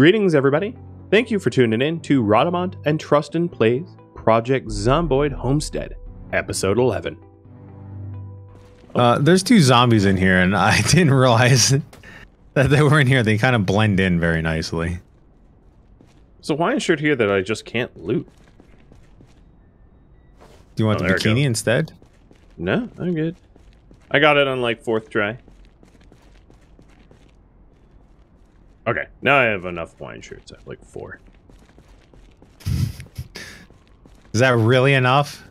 Greetings, everybody. Thank you for tuning in to Rhadamant and Trusten Plays Project Zomboid Homestead, Episode 11. Uh, there's two zombies in here, and I didn't realize that they were in here. They kind of blend in very nicely. So why is shirt here that I just can't loot? Do you want Oh, the there we go. bikini instead? No, I'm good. I got it on like fourth try. Okay, now I have enough wine shirts. I have like four. Is that really enough?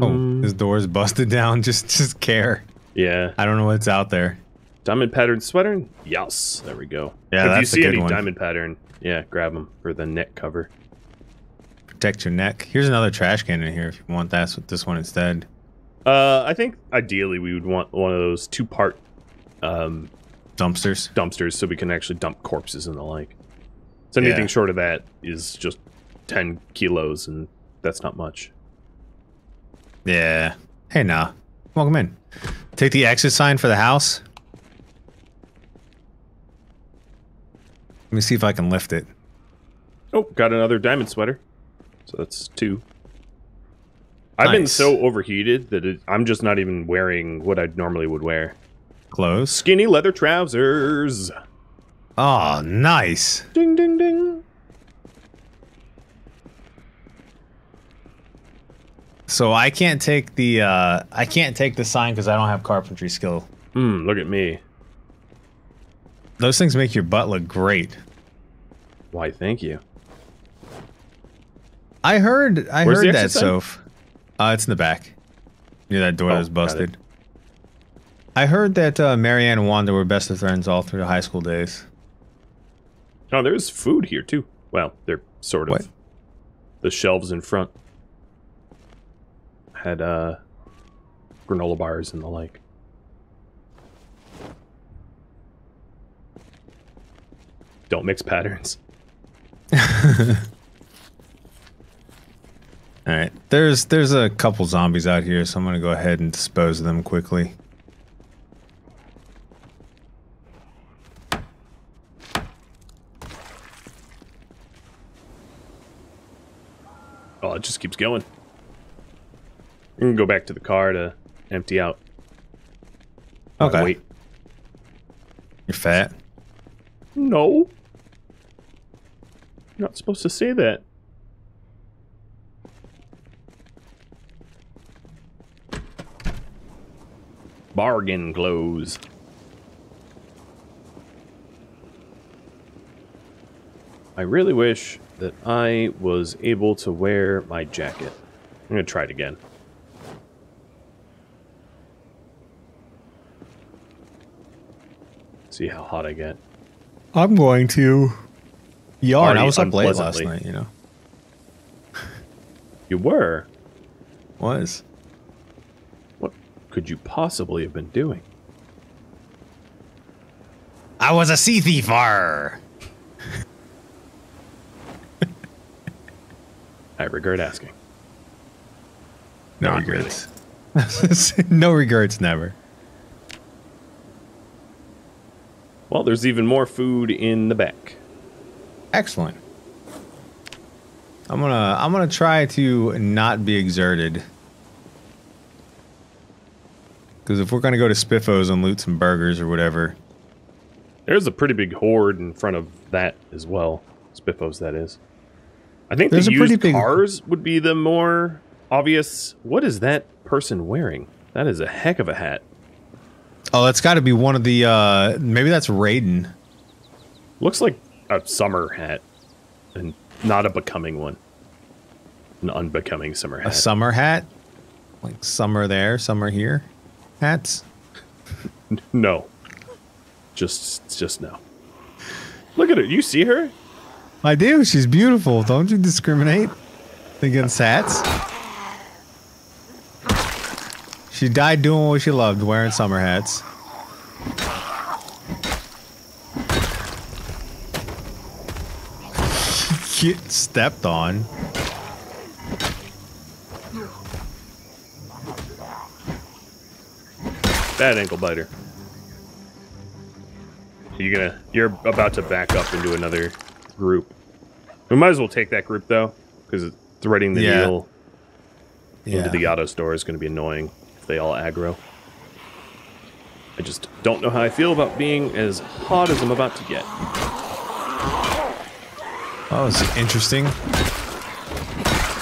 Oh, Mm. his door's busted down. Just, just care. Yeah, I don't know what's out there. diamond pattern sweater. Yes, there we go. Yeah, if you that's a see good any one. diamond pattern, yeah, grab them for the neck cover. Protect your neck. Here's another trash can in here if you want that. This one instead. Uh, I think ideally we would want one of those two-part um, Dumpsters. dumpsters so we can actually dump corpses and the like. So anything Yeah. short of that is just 10 kilos, and that's not much. Yeah. Hey, now. Welcome in. Take the exit sign for the house. Let me see if I can lift it. Oh, got another diamond sweater. So that's two. I've been so overheated that it, I'm just not even wearing what I normally would wear. Close. Skinny leather trousers. Oh, nice. Ding, ding, ding. So I can't take the uh I can't take the sign because I don't have carpentry skill. Hmm, look at me. Those things make your butt look great. Why, thank you. I heard I Where's heard that? Soph. Uh, it's in the back. Near that door Oh, that was busted. I heard that uh, Marianne and Wanda were best of friends all through the high school days. Oh, there's food here, too. Well, they're sort of. What? The shelves in front had uh, granola bars and the like. Don't mix patterns. All right. There's there's a couple zombies out here, so I'm gonna go ahead and dispose of them quickly. It just keeps going. You can go back to the car to empty out. Okay. wait. You're fat. No. You're not supposed to say that. Bargain clothes. I really wish that I was able to wear my jacket. I'm gonna try it again. See how hot I get. I'm going to. Yarn. Party I was up late last night. You know. You were? Was. What could you possibly have been doing? I was a sea thief. Arr. I regret asking. No Not regrets. no regrets. Never. Well, there's even more food in the back. Excellent. I'm gonna I'm gonna try to not be exerted. Because if we're gonna go to Spiffos and loot some burgers or whatever, There's a pretty big horde in front of that as well. Spiffos, that is. I think There's the a pretty used big- cars would be the more obvious. What is that person wearing? That is a heck of a hat. oh, that's got to be one of the uh maybe that's Raiden. Looks like a summer hat, and not a becoming one. An unbecoming summer hat. A summer hat, like summer there, summer here, hats. no, just just no. Look at her. You see her? I do. She's beautiful. Don't you discriminate against hats? She died doing what she loved, wearing summer hats. Get stepped on. Bad ankle biter. You gonna? You're about to back up into another group. We might as well take that group though, because threading the Yeah. needle Yeah. into the auto store is going to be annoying if they all aggro. I just don't know how I feel about being as hot as I'm about to get. Oh, it's interesting.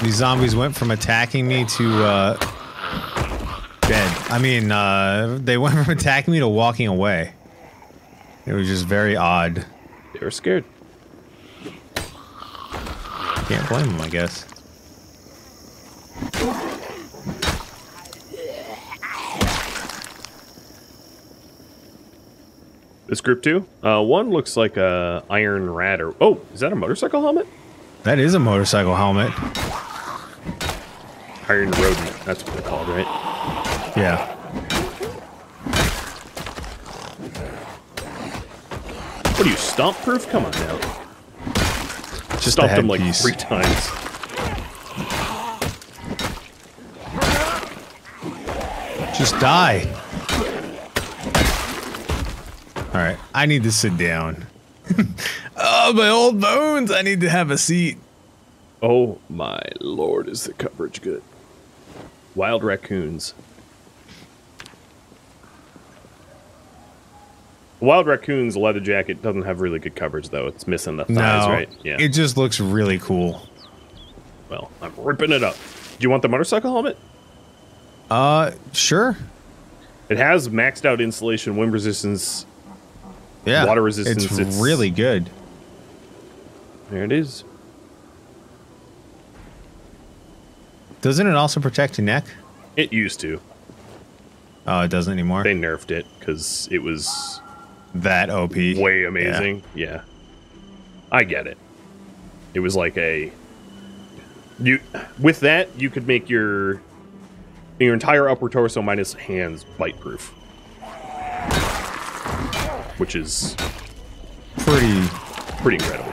These zombies went from attacking me to uh, dead. I mean, uh, they went from attacking me to walking away. It was just very odd. They were scared. Can't blame them, I guess. This group two. Uh, one looks like a iron rat or oh, is that a motorcycle helmet? That is a motorcycle helmet. Iron rodent. That's what they're called, right? Yeah. What are you stomp proof? Come on now. Just Stomped the him like headpiece. three times. Just die. All right, I need to sit down. oh, my old bones! I need to have a seat. Oh my lord, is the coverage good? Wild raccoons. Wild raccoon's leather jacket doesn't have really good coverage though. It's missing the thighs, no, right? Yeah. it just looks really cool. well, I'm ripping it up. Do you want the motorcycle helmet? Uh, sure. It has maxed out insulation, wind resistance. Yeah, Water resistance, It's, it's- really good. There it is. Doesn't it also protect your neck? It used to. Oh, it doesn't anymore. They nerfed it because it was that OP. way amazing. Yeah. I get it. It was like a you with that you could make your your entire upper torso minus hands bite proof. Which is Pretty, pretty incredible.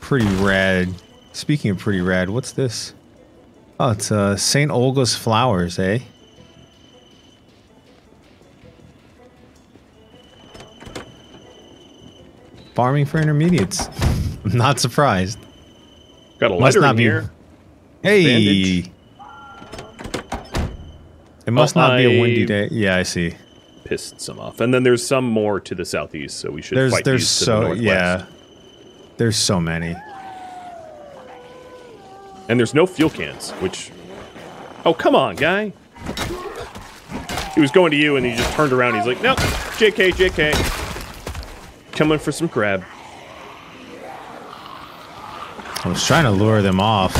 pretty rad. Speaking of pretty rad, what's this? Oh, it's uh St. Olga's flowers, eh? Farming for intermediates. I'm not surprised. Got a letter not in be- here. Hey. Bandage. It must Oh, not be a windy day. Yeah, I see. Pissed some off. And then there's some more to the southeast, so we should There's fight there's the so northwest. yeah. There's so many. And there's no fuel cans, which. Oh, come on, guy. He was going to you and he just turned around. He's like, nope, JK, JK. Coming for some crab. I was trying to lure them off.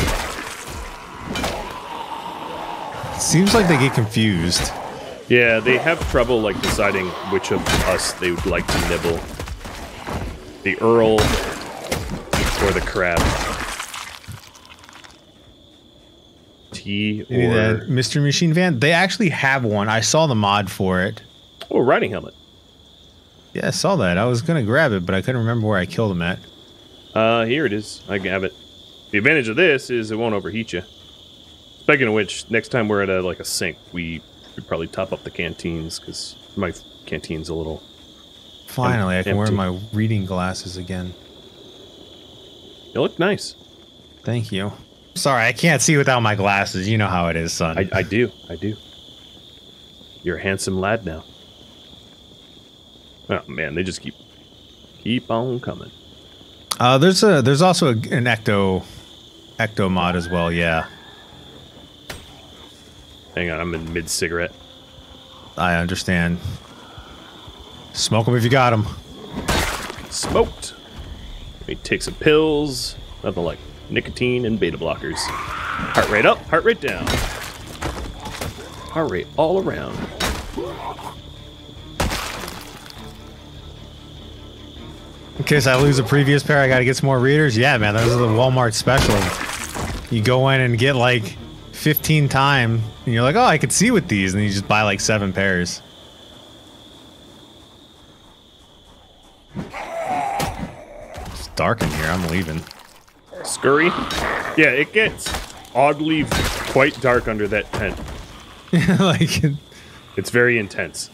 Seems like they get confused. Yeah, they have trouble, like, deciding which of us they would like to nibble. The Earl or the crab. T or. Mystery Machine Van. They actually have one. I saw the mod for it. Oh, riding helmet. Yeah, I saw that. I was gonna grab it, but I couldn't remember where I killed him at. Uh, here it is. I grab it. The advantage of this is it won't overheat you. Speaking of which, next time we're at a like a sink, we should probably top up the canteens because my canteen's a little. Finally, I can wear my reading glasses again. They look nice. Thank you. Sorry, I can't see without my glasses. You know how it is, son. I, I do. I do. You're a handsome lad now. Oh man, they just keep keep on coming. uh, there's a there's also a, an ecto ecto mod as well. Yeah, Hang on, I'm in mid cigarette. I understand. Smoke them if you got them. Smoked. Let me take some pills. Nothing like nicotine and beta blockers. Heart rate up, heart rate down. Heart rate all around. Case I lose a previous pair, I gotta get some more readers. Yeah, man, those are the Walmart special. You go in and get like 15 time, and you're like, oh, I could see with these, and you just buy like seven pairs. It's dark in here. I'm leaving. Scurry. Yeah, it gets oddly quite dark under that tent. like, It's very intense.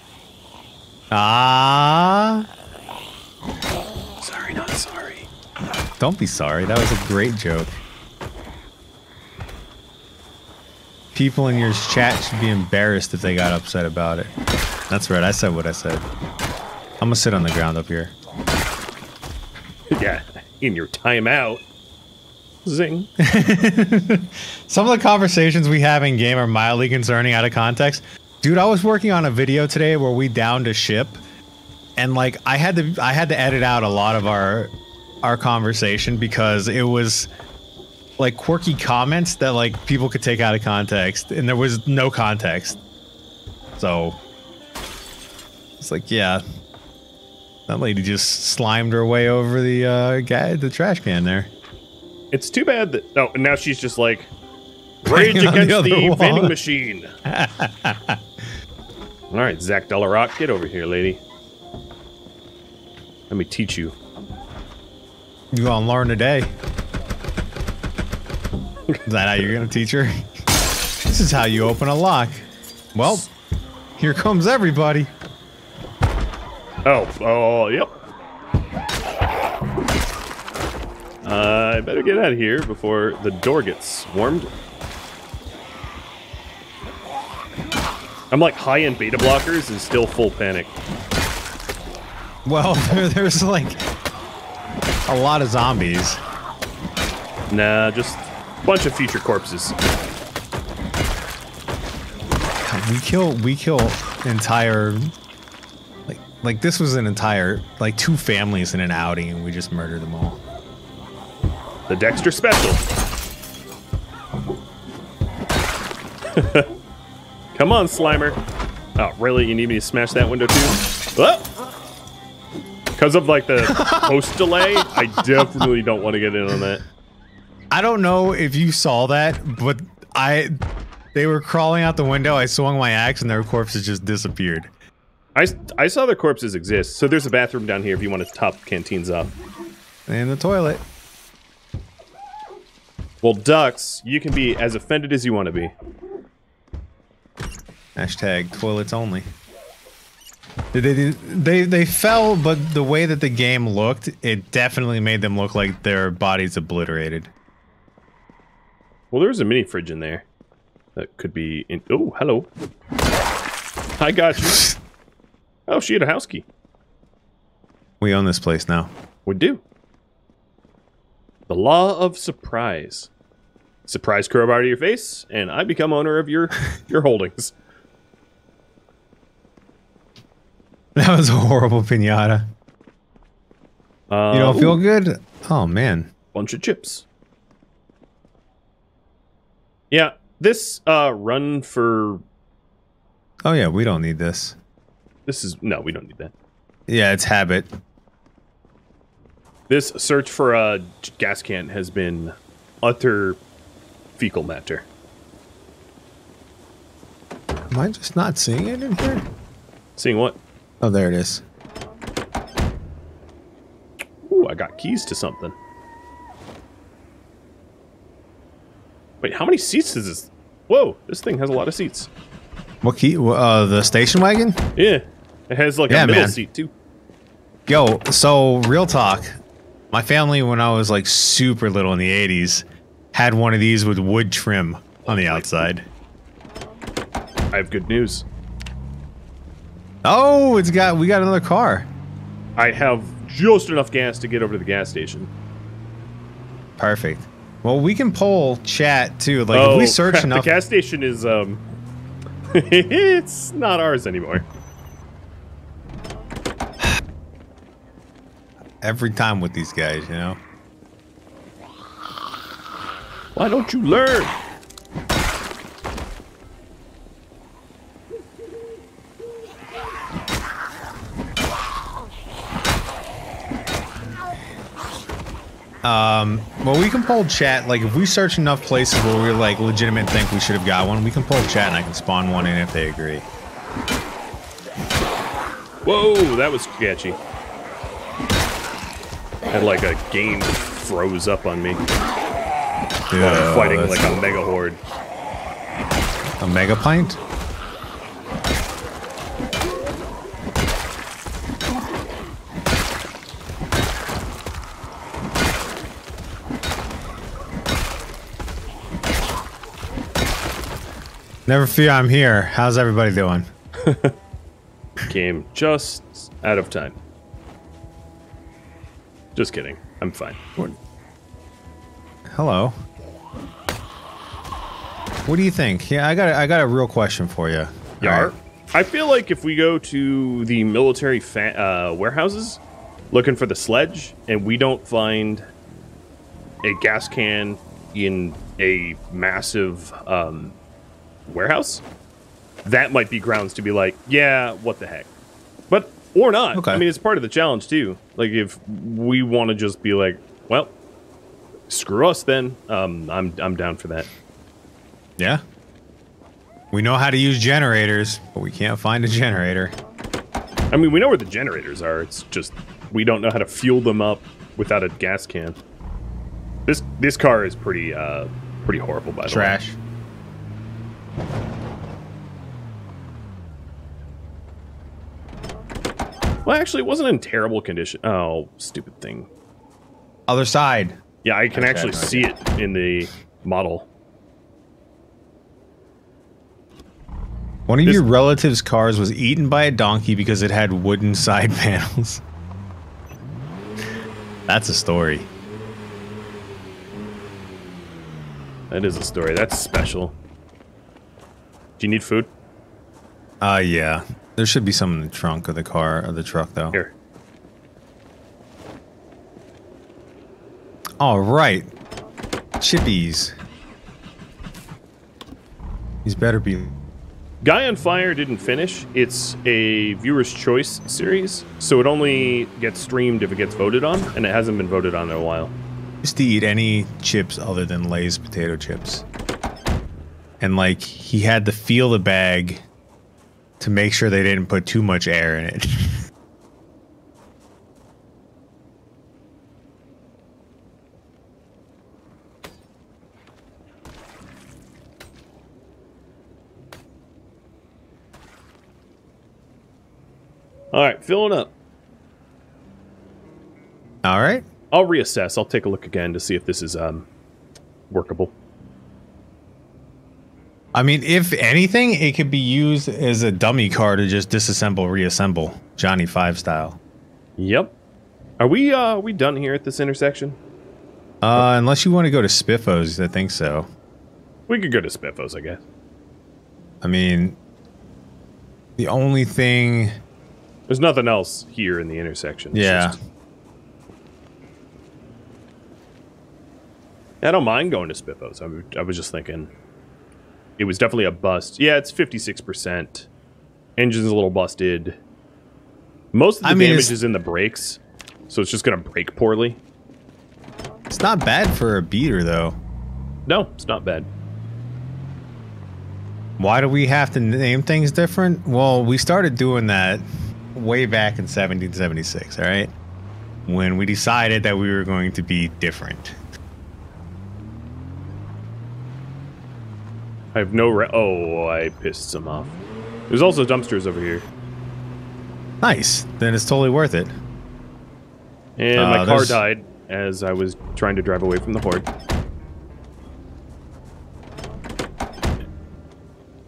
ah, Sorry, not sorry. Don't be sorry. That was a great joke. People in your chat should be embarrassed if they got upset about it. That's right. I said what I said. I'm gonna sit on the ground up here. yeah, in your timeout. Zing. Some of the conversations we have in game are mildly concerning out of context. Dude, I was working on a video today where we downed a ship, and like I had to I had to edit out a lot of our our conversation because it was like quirky comments that like people could take out of context, and there was no context. So it's like, yeah, that lady just slimed her way over the uh, guy, the trash can there. It's too bad that. Oh, and now she's just like rage on the against the, vending machine. All right, Zach Delarock, get over here, lady. Let me teach you. You gonna learn today. Is that how you're gonna teach her? This is how you open a lock. Well, here comes everybody. Oh, oh, yep. Uh, I better get out of here before the door gets swarmed. I'm like high end beta blockers and still full panic. Well, there's like a lot of zombies. Nah, just a bunch of future corpses. We kill we kill entire like like this was an entire like two families in an outing and we just murdered them all. The Dexter Special. Come on, Slimer. Oh, really? You need me to smash that window too? Oh! Because of like the post delay, I definitely don't want to get in on that. I don't know if you saw that, but I they were crawling out the window. I swung my axe and their corpses just disappeared. I, I saw the corpses exist, so there's a bathroom down here if you want to top canteens up. And the toilet. Well, ducks, you can be as offended as you want to be. Hashtag toilets only. They, they, they, fell, but the way that the game looked, it definitely made them look like their bodies obliterated. Well, there's a mini fridge in there that could be in. Oh, hello. I got you. Oh, she had a house key. We own this place now. We do. The law of surprise. Surprise crowbar to your face, and I become owner of your your holdings. That was a horrible pinata. Uh, You don't feel ooh, good? Oh, man. bunch of chips. Yeah, this uh run for Oh, yeah, we don't need this. this is no, we don't need that. Yeah, it's habit. This search for a gas can has been utter fecal matter. Am I just not seeing it in here? Seeing what? Oh, there it is. Ooh, I got keys to something. Wait, how many seats is this? Whoa, this thing has a lot of seats. What key? Uh, the station wagon? Yeah, it has like Yeah, a middle man. seat too. Yo, so real talk. My family, when I was like super little in the 80s, had one of these with wood trim on the outside. I have good news. Oh, it's got, we got another car. I have just enough gas to get over to the gas station. Perfect. Well, we can poll chat too. Like, oh, if we search crap, enough. the gas station is um, it's not ours anymore. every time with these guys, you know? Why don't you learn? Um, well, we can pull chat. Like, if we search enough places where we like legitimate think we should have got one, we can pull chat and I can spawn one in if they agree. Whoa, that was sketchy. Had like a game froze up on me. Yeah, I'm fighting like a mega horde. a mega pint. Never fear, I'm here. How's everybody doing? Came just out of time. Just kidding. I'm fine. Hello. What do you think? Yeah, I got a, I got a real question for you. Yar. I feel like if we go to the military fa- uh, warehouses looking for the sledge and we don't find a gas can in a massive um, warehouse, that might be grounds to be like, yeah, what the heck. But, or not. Okay. I mean, it's part of the challenge too. Like, if we want to just be like, well, screw us then, um, I'm, I'm down for that. Yeah. We know how to use generators, but we can't find a generator. I mean, we know where the generators are. It's just we don't know how to fuel them up without a gas can. This this car is pretty uh pretty horrible by the Trash. way. Well, actually, it wasn't in terrible condition. Oh, stupid thing. Other side. Yeah, I can Okay, actually okay. see it in the model. One of This- your relatives' cars was eaten by a donkey because it had wooden side panels. That's a story. That is a story. That's special. Do you need food? Uh, yeah. There should be some in the trunk of the car of the truck, though. Here. All right. Chippies. He's better be. Guy on Fire didn't finish. It's a viewer's choice series, so it only gets streamed if it gets voted on, and it hasn't been voted on in a while. used to eat any chips other than Lay's potato chips. And like he had to feel the bag to make sure they didn't put too much air in it. All right, filling up. All right. I'll reassess. I'll take a look again to see if this is um workable. I mean, if anything, it could be used as a dummy car to just disassemble, reassemble, Johnny Five style. Yep. Are we uh are we done here at this intersection? Uh, unless you want to go to Spiffos, I think so. We could go to Spiffos, I guess. I mean, the only thing, There's nothing else here in the intersection. It's yeah, just- I don't mind going to Spiffos. I, was just thinking it was definitely a bust. Yeah, it's 56%. Engine's a little busted. Most of the I mean, damage is in the brakes, so it's just going to brake poorly. it's not bad for a beater though. No, it's not bad. Why do we have to name things different? Well, we started doing that way back in 1776, all right? When we decided that we were going to be different. I have no. Re- oh, I pissed some off. There's also dumpsters over here, Nice. Then it's totally worth it. and Uh, my car there's- died as I was trying to drive away from the horde.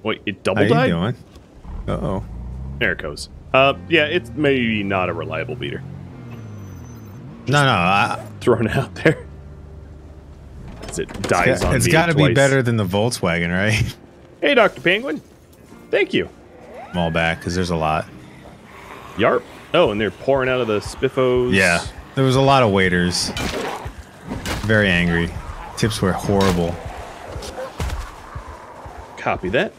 Wait, it double How you doing? Uh-oh. There it goes. Uh, yeah, it's maybe not a reliable beater. No, no. I, Thrown out there. As it dies on it's me got to be better than the Volkswagen, right? Hey, Doctor Penguin. Thank you. I'm all back because there's a lot. Yarp. Oh, and they're pouring out of the spiffos. Yeah. There was a lot of waiters. Very angry. Tips were horrible. Copy that.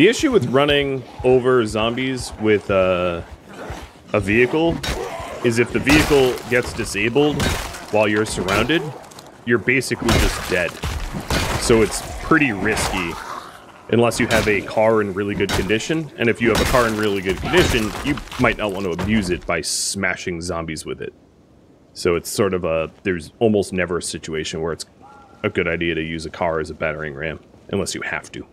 The issue with running over zombies with uh, a vehicle is if the vehicle gets disabled while you're surrounded, you're basically just dead. So it's pretty risky unless you have a car in really good condition. And if you have a car in really good condition, you might not want to abuse it by smashing zombies with it. So it's sort of a there's almost never a situation where it's a good idea to use a car as a battering ram unless you have to.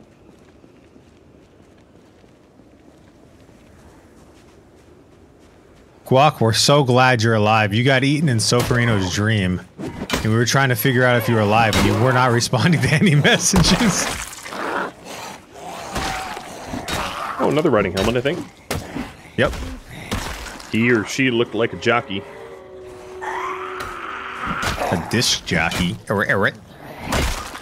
Guac, we're so glad you're alive. You got eaten in Soferino's dream. And we were trying to figure out if you were alive, and you were not responding to any messages. Oh, another riding helmet, I think. Yep. He or she looked like a jockey. A disc jockey. Eric, Eric.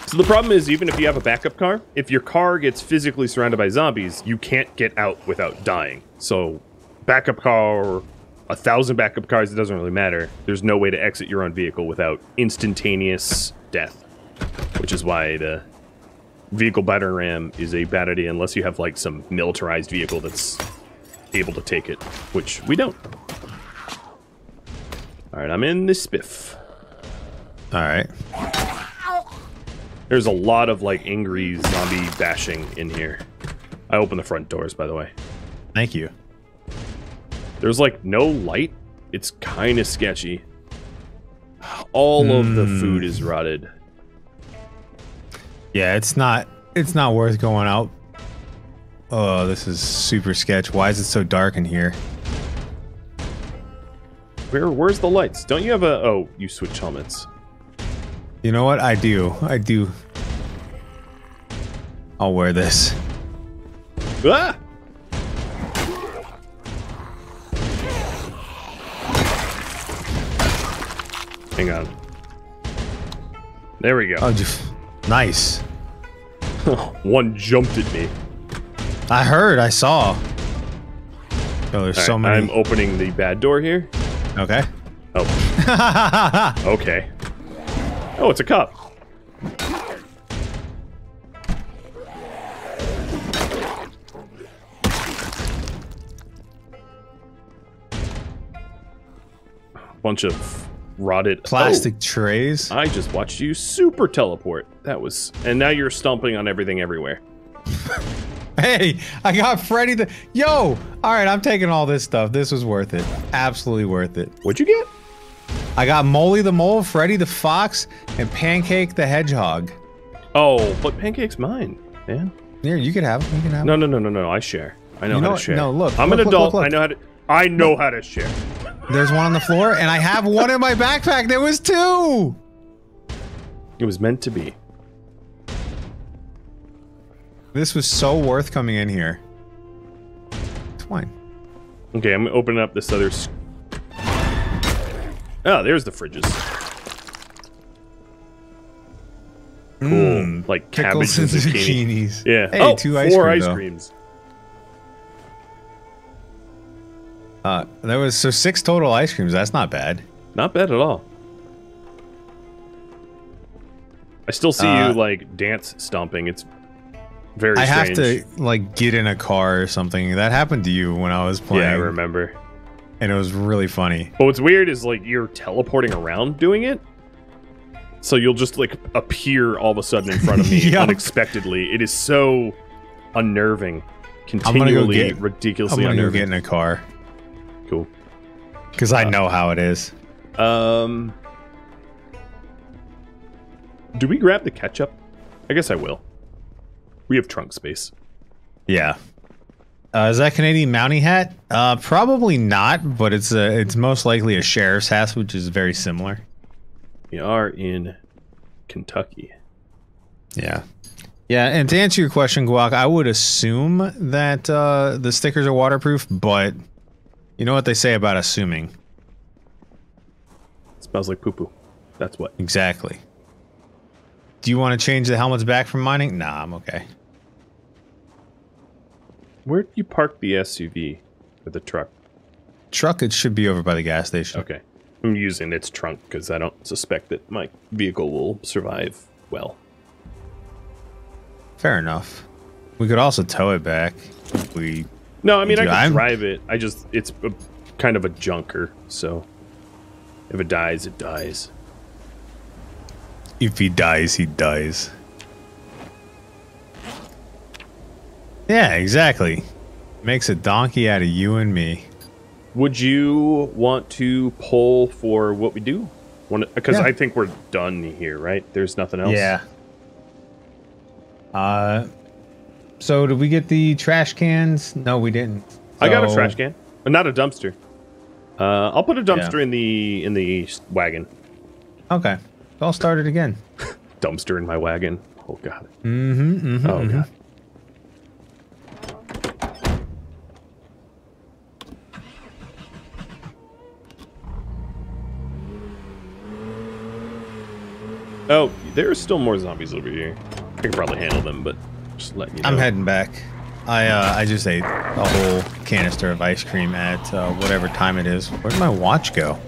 So the problem is, even if you have a backup car, if your car gets physically surrounded by zombies, you can't get out without dying. So, backup car a thousand backup cars, it doesn't really matter. There's no way to exit your own vehicle without instantaneous death, which is why the vehicle battering ram is a bad idea unless you have like some militarized vehicle that's able to take it, which we don't. All right, I'm in the spiff. All right. There's a lot of like angry zombie bashing in here. I open the front doors, by the way. Thank you. There's like no light. It's kind of sketchy. All of the food is rotted. Yeah, it's not it's not worth going out. Oh, this is super sketch. Why is it so dark in here? Where where's the lights? Don't you have a oh, you switch helmets. You know what? I do. I do. I'll wear this. Ah! Hang on. There we go. Oh, just nice. One jumped at me. I heard. I saw. Oh, there's All so many. I'm opening the bad door here. okay. Oh, okay. Oh, it's a cup. Bunch of rotted Plastic Oh, trays. I just watched you super teleport. That was, and now you're stomping on everything everywhere. Hey, I got Freddy the. Yo! All right, I'm taking all this stuff. This was worth it. Absolutely worth it. What'd you get? I got Molly the Mole, Freddy the Fox, and Pancake the Hedgehog. Oh, but Pancake's mine, man. Here, you can have them. You can have No, them. no, no, no, no. I share. I know You how to share. no, look, I'm look, an adult. look, look. I know how to. I know how to share. There's one on the floor, and I have one in my backpack. There was two. It was meant to be. This was so worth coming in here. Twine. Okay, I'm opening up this other. Oh, there's the fridges. Cool, Mm, like cabbage Pickles and and zucchini. zucchinis. Yeah. Hey, oh, two ice four cream, ice creams. Uh, there was so six total ice creams. That's not bad. Not bad at all. I still see Uh, you like dance stomping. It's very I have to like get in a car or something. That happened to you when I was playing. Yeah, I remember. And it was really funny. But what's weird is like you're teleporting around doing it. So you'll just like appear all of a sudden in front of me Yup. unexpectedly. It is so unnerving. gonna go Continually get- I'm ridiculously gonna go unnerving. get in a car Cool. because I know how it is. Um Do we grab the ketchup? I guess I will. We have trunk space. Yeah. Uh, is that Canadian Mountie hat? Uh, probably not, but it's a, it's most likely a sheriff's hat, which is very similar. We are in Kentucky. Yeah. Yeah, and to answer your question, Guac, I would assume that uh, the stickers are waterproof, but you know what they say about assuming. It smells like poo poo. That's what. Exactly. Do you want to change the helmets back from mining? Nah, I'm okay. Where do you park the SUV or the truck? Truck, it should be over by the gas station. Okay. I'm using its trunk because I don't suspect that my vehicle will survive well. Fair enough. We could also tow it back. We No, I mean I can I'm- drive it. I just it's a, kind of a junker, so if it dies, it dies. If he dies, he dies. Yeah, exactly. Makes a donkey out of you and me. Would you want to pull for what we do? Because Yeah. I think we're done here, right? There's nothing else. Yeah. Uh, so did we get the trash cans? No, we didn't. I got a trash can, but not a dumpster. Uh, I'll put a dumpster in the in the wagon. Okay. I'll start it again. Dumpster in my wagon. Oh god. Mm-hmm. mm-hmm Oh god. Oh, there's still more zombies over here. I can probably handle them, but just letting you know. I'm heading back. I uh, I just ate a whole canister of ice cream at uh, whatever time it is. Where'd my watch go?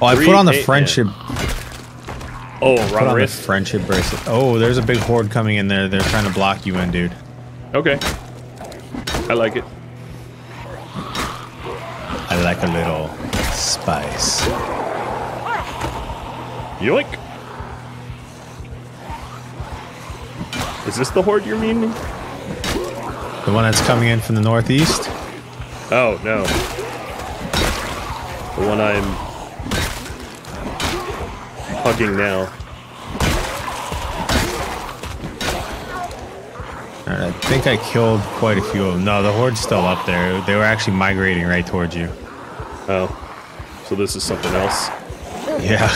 Oh, I Three, put on the eight, friendship. Oh, Put on the friendship bracelet. Oh, there's a big horde coming in there. They're trying to block you in, dude. Okay. I like it. I like a little spice. Yoink. Is this the horde you're meaning? The one that's coming in from the northeast. Oh, no. The one I'm hugging now. I think I killed quite a few of them. No, the horde's still up there. They were actually migrating right towards you. Oh. So this is something else. Yeah.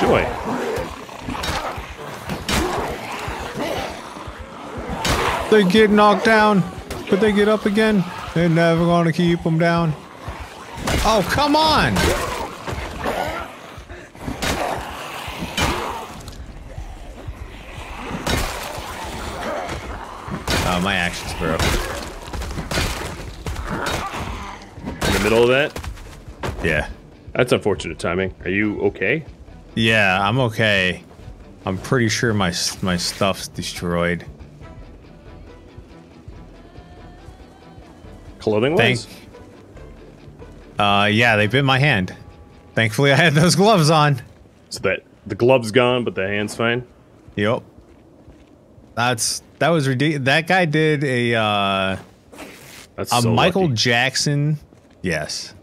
Joy. They get knocked down, but they get up again. They're never gonna keep them down. Oh, come on! Oh, my actions broke. In the middle of that? Yeah. That's unfortunate timing. Are you okay? Yeah, I'm okay. I'm pretty sure my my stuff's destroyed. Clothing Thank. Uh, yeah, they bit my hand. Thankfully, I had those gloves on. So that the glove's gone, but the hand's fine? Yep. That's that was ridiculous. That guy did a uh, That's a so Michael lucky. Jackson. Yes,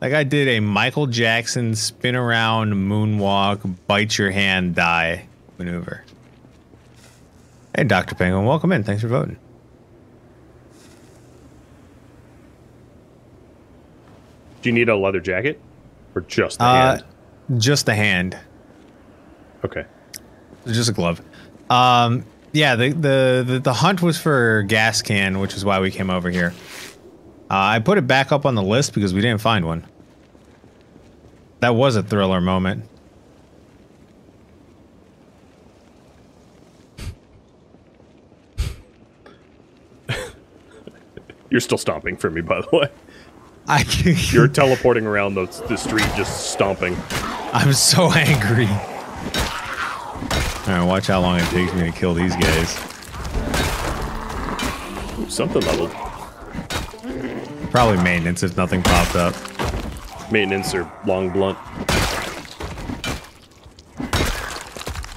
that guy did a Michael Jackson spin around moonwalk, bite your hand, die maneuver. Hey, Doctor Penguin, welcome in. Thanks for voting. Do you need a leather jacket? Or just the Uh, hand? just the hand. Okay. just a glove. Um, yeah, the, the the the hunt was for gas can, which is why we came over here. Uh, I put it back up on the list because we didn't find one. That was a thriller moment. You're still stomping for me, by the way. I You're teleporting around the, the street just stomping. I'm so angry. All right, watch how long it takes me to kill these guys. Ooh, something leveled. Probably maintenance if nothing popped up. Maintenance or long blunt.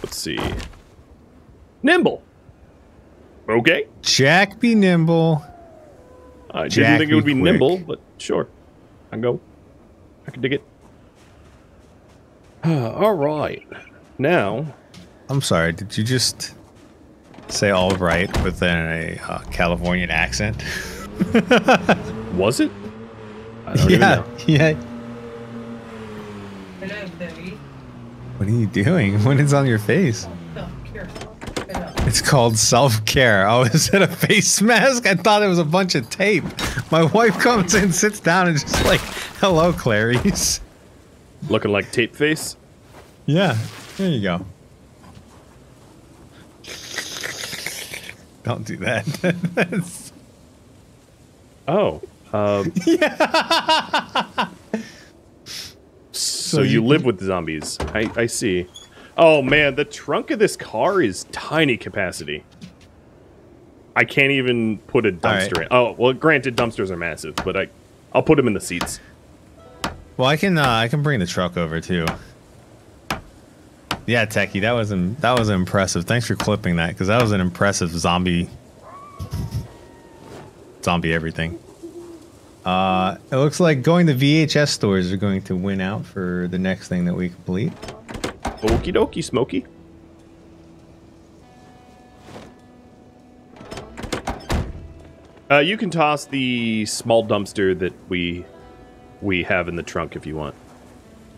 Let's see. Nimble. Okay. Jack be nimble. I Jack didn't think it would be be quick. nimble, but sure. I can go. I can dig it. All right. Now, I'm sorry. Did you just say all right within a uh, Californian accent? was it? I don't yeah, know. yeah. Hello, Zoe. What are you doing? What is on your face? Self-care. It's called self care. Oh, is it a face mask? I thought it was a bunch of tape. My wife comes in, sits down, and just like, "Hello, Clarice." Looking like tape face. Yeah, there you go. Don't do that. Oh. Um, so, you, you- live with zombies. I, I see. Oh man, the trunk of this car is tiny capacity. I can't even put a All right. dumpster in. Oh, well, granted, dumpsters are massive, but I, I'll put them in the seats. well, I can uh, I can bring the truck over too. Yeah, Techie, that was that was impressive. Thanks for clipping that because that was an impressive zombie zombie everything. Uh, it looks like going to VHS stores are going to win out for the next thing that we complete. Okie dokie, Smokey. Uh, you can toss the small dumpster that we we have in the trunk if you want.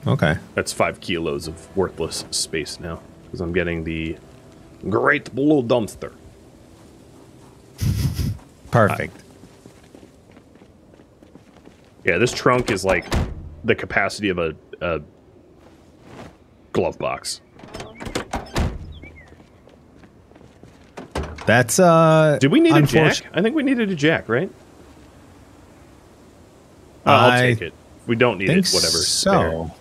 Okay. That's five kilos of worthless space now because I'm getting the great blue dumpster. Perfect. Yeah, this trunk is like the capacity of a, a glove box. That's uh. Did we need a jack? I think we needed a jack, right? Uh, I'll take it. We don't need it, whatever. so. spare.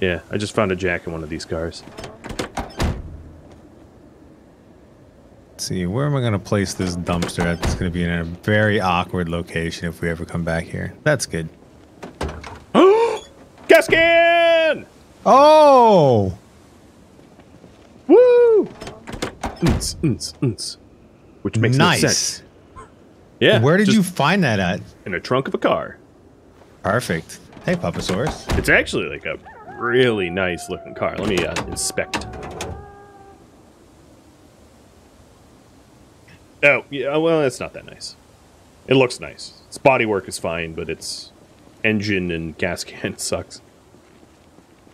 Yeah, I just found a jack in one of these cars. Let's see, where am I going to place this dumpster? It's going to be in a very awkward location if we ever come back here. That's good. Gas can! Oh! Woo! Unts, unts, unts. Which makes no nice. sense. Yeah. Where did you find that at? In a trunk of a car. Perfect. Hey, Papasaurus. It's actually like a really nice looking car. Let me uh, inspect. Oh, yeah, well, it's not that nice. It looks nice. Its bodywork is fine, but its engine and gas can sucks.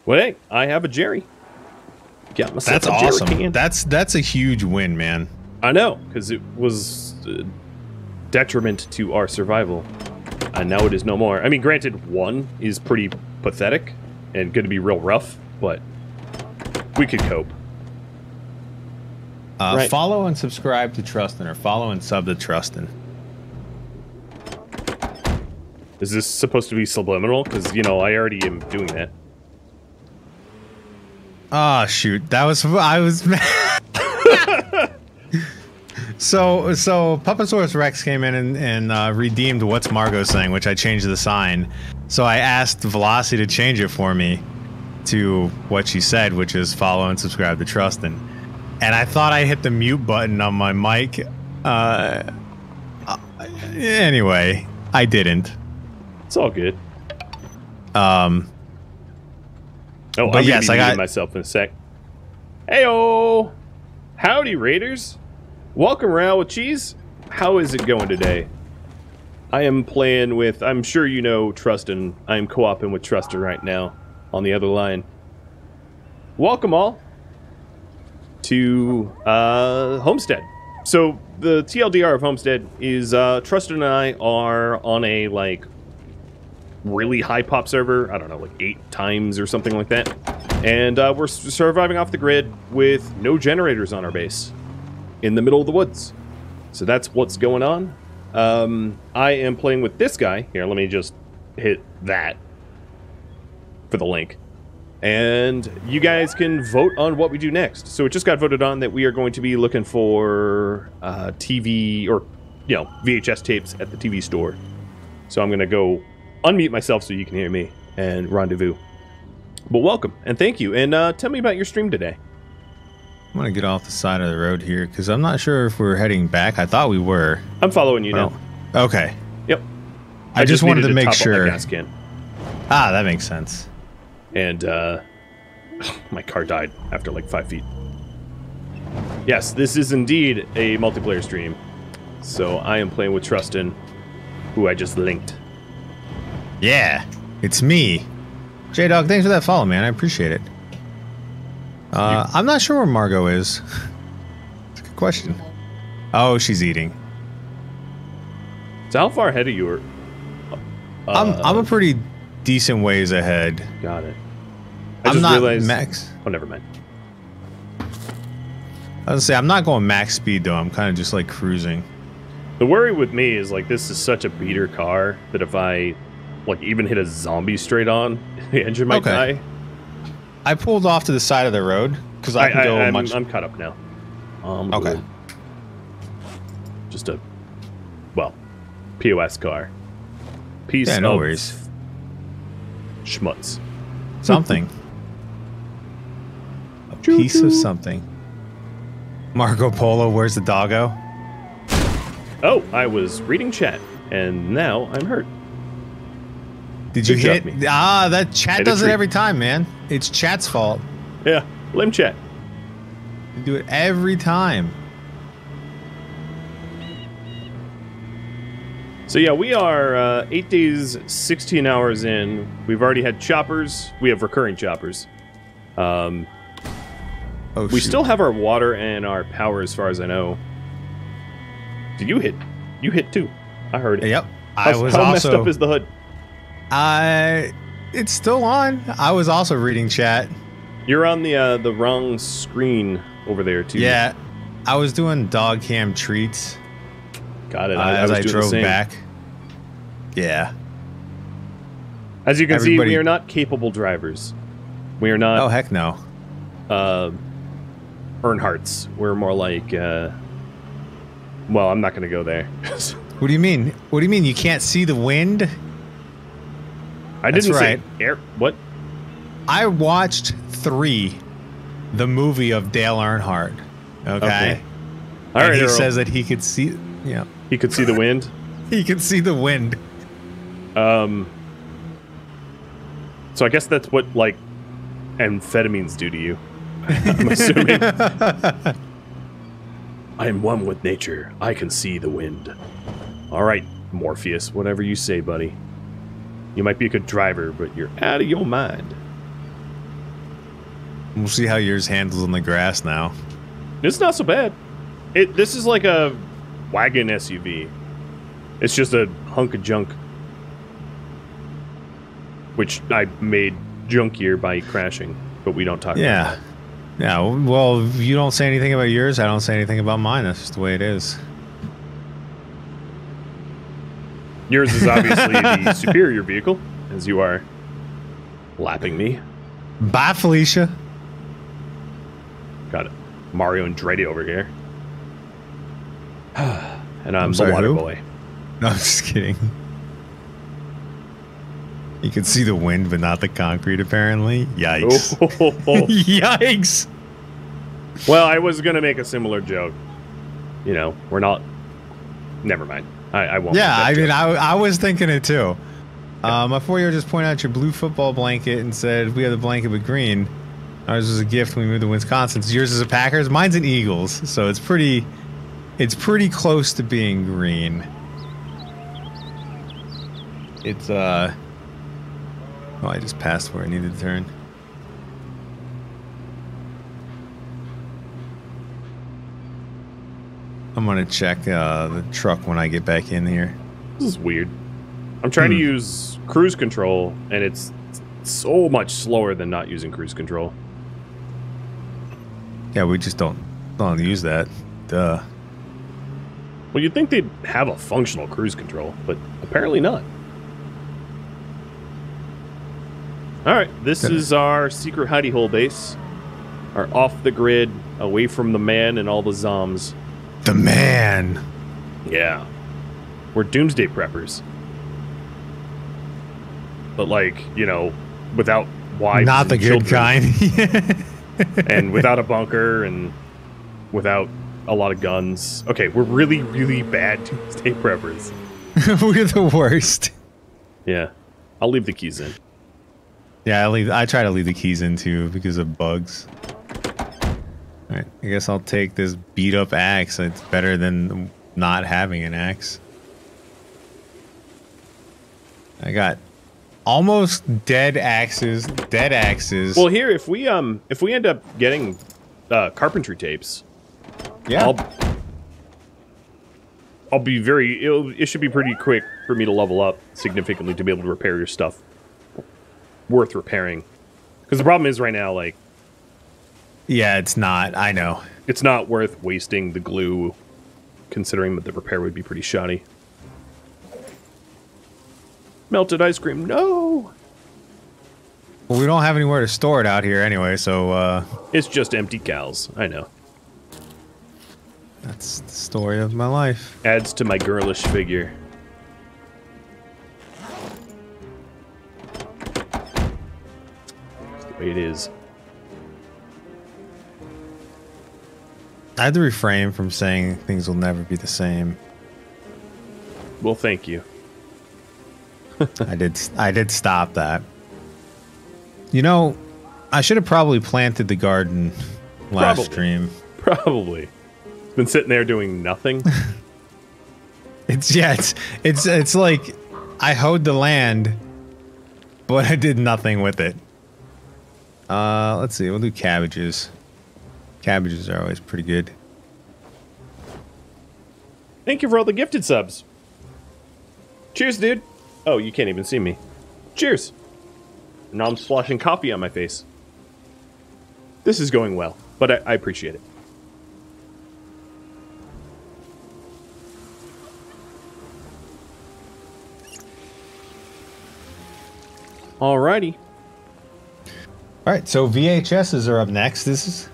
Well, hey, I have a Jerry. Got myself That's a Jerry awesome. can. That's that's a huge win, man. I know, because it was uh, detriment to our survival. And now it is no more. I mean, granted, one is pretty pathetic and going to be real rough, but we could cope. Uh, Right. Follow and subscribe to Trusten, or follow and sub to Trusten. Is this supposed to be subliminal? Because, you know, I already am doing that. Oh shoot, that was I was. so so Papasaurus Rex came in and, and uh, redeemed what's Margot saying, which I changed the sign. So I asked Velocity to change it for me to what she said, which is follow and subscribe to Trusten. And I thought I hit the mute button on my mic. Uh, uh, anyway, I didn't. It's all good. Um, Oh, But I'm yes, I got- myself in a sec. Heyo, howdy Raiders. Welcome around with cheese. How is it going today? I am playing with. I'm sure you know Trusten. I am co-oping with Trusten right now on the other line. Welcome all to uh, Homestead. So the TLDR of Homestead is uh, Trusten and I are on a like really high pop server. I don't know, like eight times or something like that. And uh, we're surviving off the grid with no generators on our base in the middle of the woods. So that's what's going on. Um, I am playing with this guy. Here, let me just hit that for the link. And you guys can vote on what we do next. So it just got voted on that we are going to be looking for uh, TV or, you know, VHS tapes at the TV store. So I'm going to go unmute myself so you can hear me and rendezvous. But welcome and thank you. And uh, tell me about your stream today. I'm gonna get off the side of the road here because I'm not sure if we're heading back. I thought we were. I'm following you Well, now. okay. Yep. I, just, wanted needed to make top up my sure. Ah, that makes sense. And uh, my car died after like five feet. Yes, this is indeed a multiplayer stream. So I am playing with Trusten, who I just linked. Yeah, it's me. J Dog, thanks for that follow, man. I appreciate it. Uh, I'm not sure where Margot is. It's a good question. Oh, she's eating. So how far ahead of you are? I'm Uh, I'm a pretty decent ways ahead. Got it. I I'm just not realized. max. Oh, never mind. I was gonna say I'm not going max speed though. I'm kind of just like cruising. The worry with me is like this is such a beater car that if I like even hit a zombie straight on, the engine might Okay. die. I pulled off to the side of the road because I, I, can go am much. I'm caught up now. Um, Okay. good. Just a well, POS car. Piece Yeah, no of worries. schmutz. something. a piece of something. Marco Polo, where's the doggo? Oh, I was reading chat, and now I'm hurt. Did you hit? me. Ah, that chat does it every time, man. It's chat's fault. Yeah, lim chat. You do it every time. So So yeah, we are uh, eight days, sixteen hours in. We've already had choppers. We have recurring choppers. Um, Oh, we shoot. still have our water and our power, as far as I know. Did you hit? You hit too. I heard it. Yep. I How- was how also. messed up is the hood? I. It's still on. I was also reading chat. You're on the uh, the wrong screen over there too. Yeah. I was doing dog cam treats got it. uh, I, as I drove back. Yeah. As you can see, we are not capable drivers. We are not Oh heck no. uh, Earnhardts. We're more like. Uh, well, I'm not going to go there. What do you mean? What do you mean you can't see the wind? I That's didn't right. say air. What? I watched three, the movie of Dale Earnhardt. Okay. Okay. All right. he Earl. says that he could see. Yeah. he could see the wind. He could see the wind. Um. So I guess that's what like amphetamines do to you. I'm assuming. I am one with nature. I can see the wind. All right, Morpheus, whatever you say, buddy. You might be a good driver, but you're out of your mind. We'll see how yours handles on the grass now. It's not so bad. It this is like a wagon SUV. It's just a hunk of junk, which I made junkier by crashing. But we don't talk. about Yeah. Yeah. Well, you don't say anything about yours, I don't say anything about mine. That's just the way it is. that. Yours is obviously the superior vehicle, as you are lapping me. Bye, Felicia. Got. Mario and Andretti over here. and I'm, I'm the water who? boy. No, I'm just kidding. You can see the wind, but not the concrete, apparently. Yikes. Oh, Yikes. well, I was gonna make a similar joke. You know, we're not. Never mind. I, I won't. Yeah, I mean. I, I was thinking it too. Uh, my four year old just pointed out your blue football blanket and said, We have the blanket but green. Ours was a gift when we moved to Wisconsin. So yours is a Packers. Mine's an Eagles. So it's pretty. It's pretty close to being green. It's, uh. Oh, I just passed where I needed to turn. I'm gonna check uh, the truck when I get back in here. This is weird. I'm trying to Hmm. use cruise control, and it's so much slower than not using cruise control. Yeah, we just don't don't use that. Duh. Well, you'd think they'd have a functional cruise control, but apparently not. All right, this Good. is our secret hidey hole base. Our off the grid, away from the man and all the zombs. The man. Yeah. We're doomsday preppers. But like, you know, without wives Not the good kind. and without a bunker and without a lot of guns. Okay, we're really, really bad doomsday preppers. We're the worst. Yeah. I'll leave the keys in. Yeah, I leave. I try to leave the keys in too because of bugs. Right, I guess I'll take this beat up axe. It's better than not having an axe. I got almost dead axes. Dead axes. Well, here if we um if we end up getting uh carpentry tapes, yeah. I'll I'll be very it'll, it should be pretty quick for me to level up significantly to be able to repair your stuff worth repairing. Cuz the problem is right now like yeah, it's not. I know. it's not worth wasting the glue considering that the repair would be pretty shoddy. Melted ice cream. No. Well, we don't have anywhere to store it out here anyway, so uh, It's just empty cows. I know. that's the story of my life. Adds to my girlish figure. It's the way it is. I had to refrain from saying things will never be the same. Well, thank you. I did. I did stop that. You know, I should have probably planted the garden last Probably. stream. Probably. Been sitting there doing nothing. It's yeah, it's it's it's like I hoed the land, but I did nothing with it. Uh, let's see. We'll do cabbages. Cabbages are always pretty good. Thank you for all the gifted subs. Cheers, dude. Oh, you can't even see me. Cheers. Now I'm splashing coffee on my face. This is going well, but I, I appreciate it. Alrighty. All right, so VHSs are up next. This is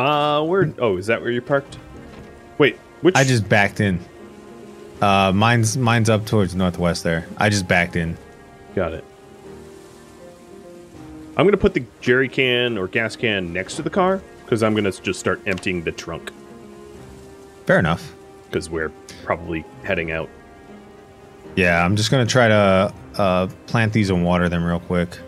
Uh, where? Oh, is that where you're parked? Wait, which? I just backed in. Uh, mine's mine's up towards northwest there. I just backed in. got it. I'm gonna put the jerry can or gas can next to the car because I'm gonna just start emptying the trunk Fair enough. because we're probably heading out. Yeah, I'm just gonna try to uh, plant these and water them real quick,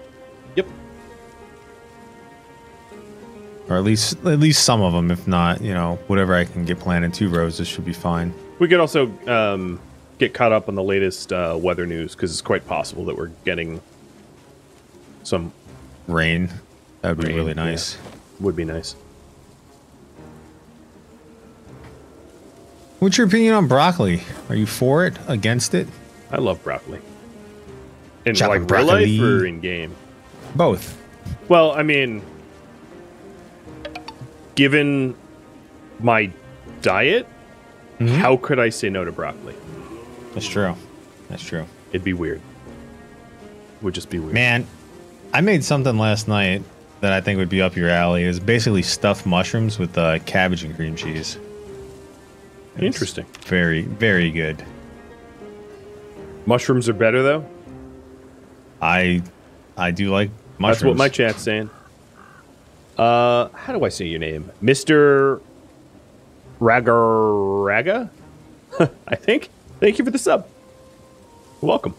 or at least at least some of them. If not, you know, whatever I can get planted, two rows, this should be fine. We could also um, get caught up on the latest uh, weather news because it's quite possible that we're getting some. Rain, that would be really yeah. nice. Would be nice. What's your opinion on broccoli? Are you for it? Against it? I love broccoli. In Chopping like real life or in game. Both. Well, I mean, given my diet, Mm-hmm. how could I say no to broccoli? That's true. That's true. It'd be weird. Would just be weird. Man, I made something last night that I think would be up your alley. It was basically stuffed mushrooms with uh, cabbage and cream cheese. It's Interesting. Very, very good. Mushrooms are better though. I, I do like mushrooms. That's what my chat's saying. Uh, how do I say your name, Mister Ragaraga? I think. Thank you for the sub. Welcome.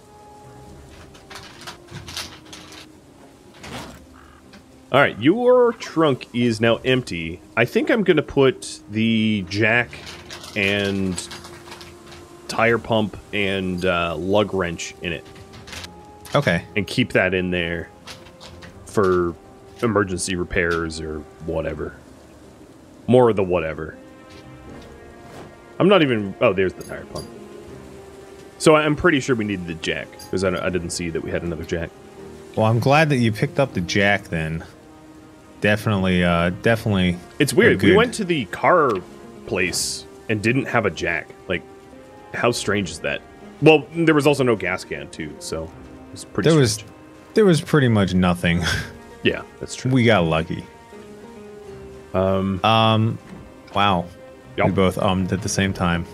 All right, your trunk is now empty. I think I'm going to put the jack and tire pump and uh, lug wrench in it Okay. and keep that in there for emergency repairs or whatever. More of the whatever. I'm not even. Oh, there's the tire pump. So I'm pretty sure we needed the jack because I, I didn't see that we had another jack. Well, I'm glad that you picked up the jack then. Definitely, uh, definitely. It's weird. We went to the car place and didn't have a jack. Like, how strange is that? Well, there was also no gas can too, so it was pretty. There was, there was pretty much nothing. yeah, that's true. we got lucky. um, Um, wow. Yup. We both ummed at the same time.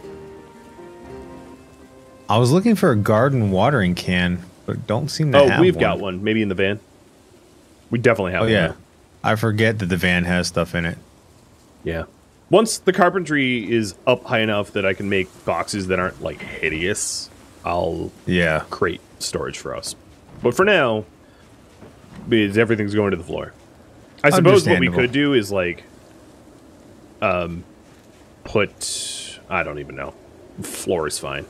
I was looking for a garden watering can, but don't seem to oh, have we've one. got one. Maybe in the van. We definitely have Oh one. yeah. I forget that the van has stuff in it. Yeah. Once the carpentry is up high enough that I can make boxes that aren't like hideous, I'll Yeah, create storage for us. But for now, because everything's going to the floor. I suppose what we could do is like, um, put I don't even know. Floor is fine.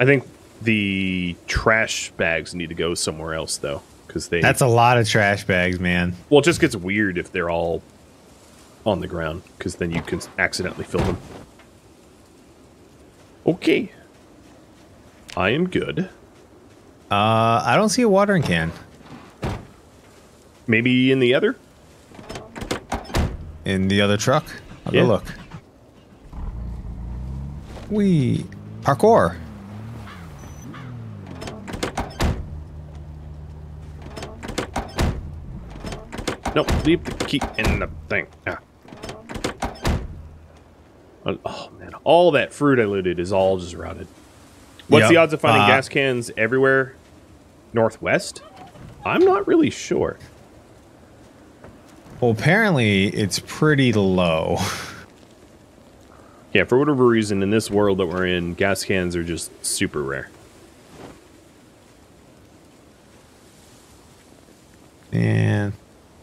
I think the trash bags need to go somewhere else though, because they that's a lot of trash bags, man. well, it just gets weird if they're all on the ground, because then you can accidentally fill them. Okay. I am good. Uh, I don't see a watering can Maybe in the other? in the other truck. I'll Yeah. go look. We parkour. No, leave the key in the thing. Ah. Oh, oh, man, all that fruit I looted is all just rotted. What's Yep. the odds of finding Uh, gas cans everywhere? Northwest? I'm not really sure. Well, apparently it's pretty low. Yeah, for whatever reason, in this world that we're in, gas cans are just super rare. And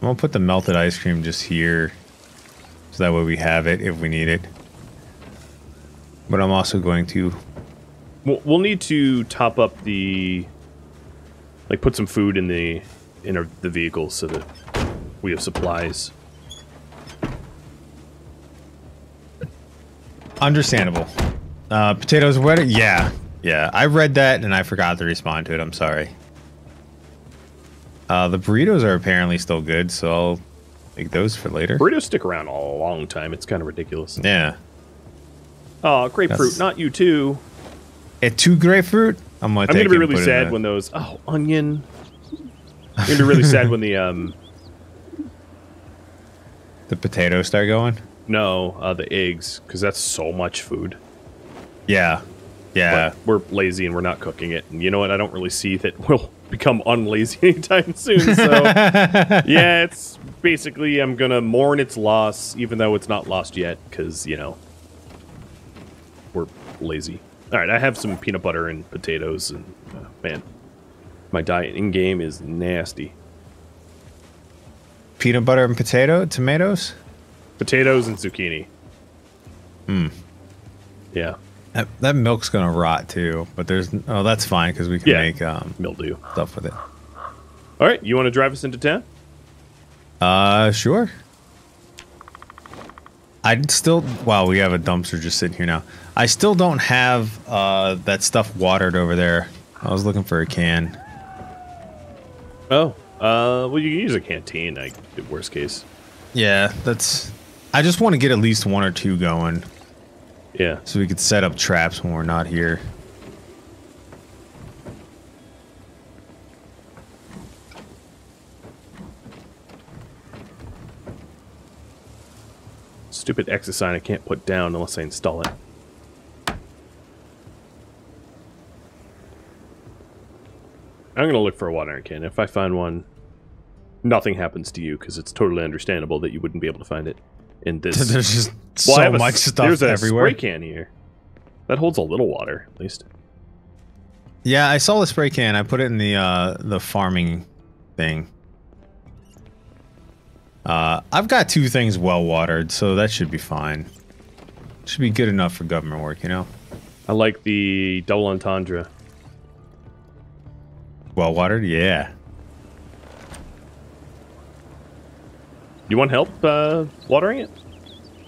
I'm gonna put the melted ice cream just here, so that way we have it if we need it. but I'm also going to. We'll, we'll need to top up the, like, put some food in the in our, the vehicle so that we have supplies. Understandable. Uh, potatoes wet? Yeah, yeah. I read that and I forgot to respond to it. I'm sorry. Uh, the burritos are apparently still good, so I'll make those for later. Burritos stick around a long time. It's kind of ridiculous. Yeah. Oh, grapefruit, That's- not you too. At two grapefruit, I'm gonna. I'm gonna be really sad when those. Oh, onion. I'm gonna be really sad when the um the potatoes start going. no uh, the eggs because that's so much food. Yeah, yeah. But we're lazy and we're not cooking it. And you know what? I don't really see that we'll become unlazy anytime soon. So yeah, it's basically I'm gonna mourn its loss, even though it's not lost yet, because you know we're lazy. All right, I have some peanut butter and potatoes, and uh, man, my diet in game is nasty. Peanut butter and potato, tomatoes. Potatoes and zucchini. Hmm. Yeah, That, that milk's gonna rot too, but there's oh that's fine because we can Yeah. make um, mildew. stuff with it. All right, you want to drive us into town? Uh, sure. I still wow, we have a dumpster just sitting here now. I still don't have uh that stuff watered over there. I was looking for a can. Oh, uh, well, you can use a canteen. I worst case. Yeah, that's. I just want to get at least one or two going Yeah. so we could set up traps when we're not here. Stupid sign I can't put down unless I install it. I'm gonna look for a watering can. If I find one, nothing happens to you because it's totally understandable that you wouldn't be able to find it in this. There's just Well, I so have a much s- stuff There's a everywhere. spray can here that holds a little water, at least. Yeah, I saw the spray can. I put it in the uh the farming thing. Uh, I've got two things well watered, so that should be fine. Should be good enough for government work, you know. I like the double entendre. Well watered, yeah. You want help uh, watering it?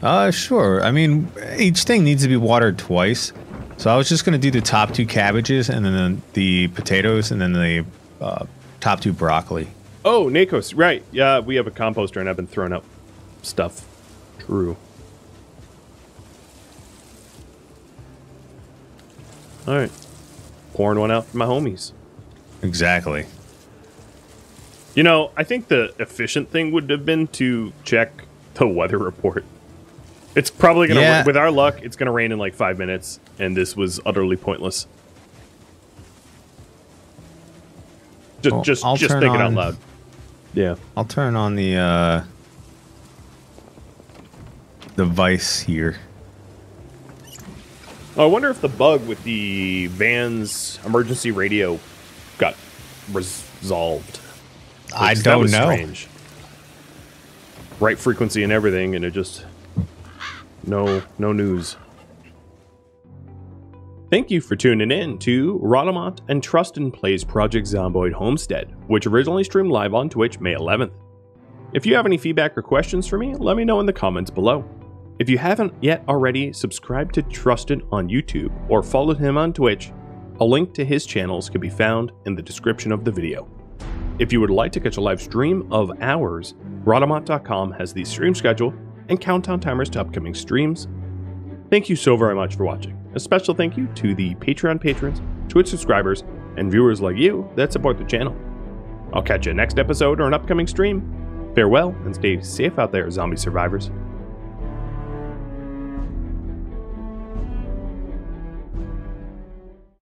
Uh, sure. I mean, each thing needs to be watered twice. So I was just gonna do the top two cabbages, and then the, the potatoes, and then the uh, top two broccoli. Oh, Nakos, right. Yeah, we have a composter and I've been throwing up stuff. True. Alright. Pouring one out for my homies. Exactly. You know, I think the efficient thing would have been to check the weather report. It's probably going to, Yeah. with our luck, it's going to rain in like five minutes, and this was utterly pointless. Just, Well, just, I'll just turn thinking out loud. Yeah. I'll turn on the uh, device here. Oh, I wonder if the bug with the van's emergency radio got resolved. I don't know. Strange. Right frequency and everything, and it just no no news. Thank you for tuning in to Rhadamant and Trusten Plays Project Zomboid Homestead, which originally streamed live on Twitch May 11th. If you have any feedback or questions for me, let me know in the comments below. If you haven't yet already subscribed to Trusten on YouTube or followed him on Twitch, a link to his channels can be found in the description of the video. If you would like to catch a live stream of ours, Rhadamant.com has the stream schedule and countdown timers to upcoming streams. Thank you so very much for watching. A special thank you to the Patreon patrons, Twitch subscribers, and viewers like you that support the channel. I'll catch you next episode or an upcoming stream. Farewell and stay safe out there, zombie survivors.